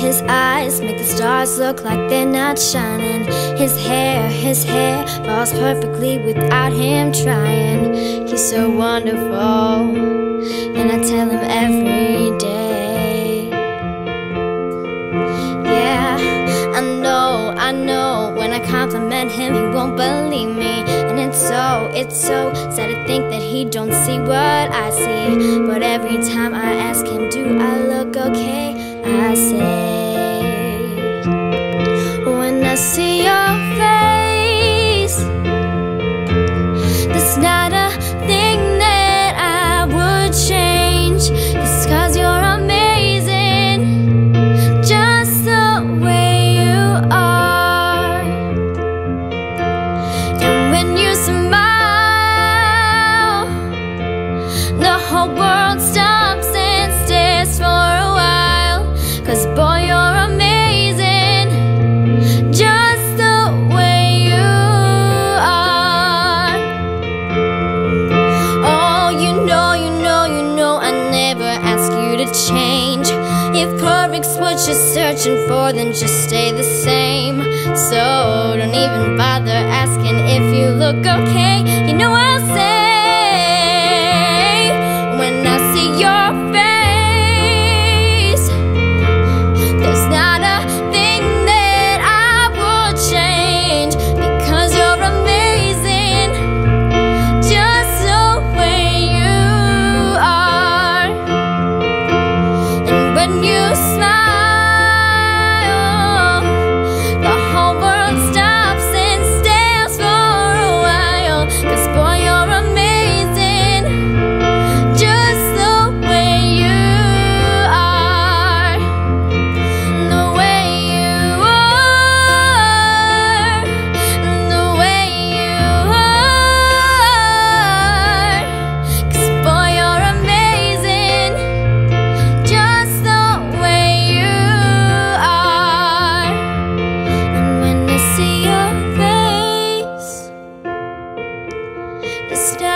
His eyes make the stars look like they're not shining. His hair, his hair falls perfectly without him trying. He's so wonderful, and I tell him every day. Yeah, I know, I know. When I compliment him, he won't believe me. And it's so, it's so sad to think that he don't see what I see. If perfect's what you're searching for Then just stay the same. So don't even bother asking if you look okay. You know I'll say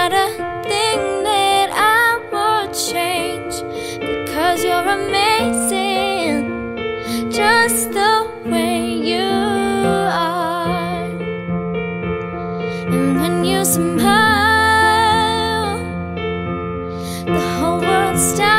not a thing that I would change because you're amazing, just the way you are. And when you smile, the whole world stops.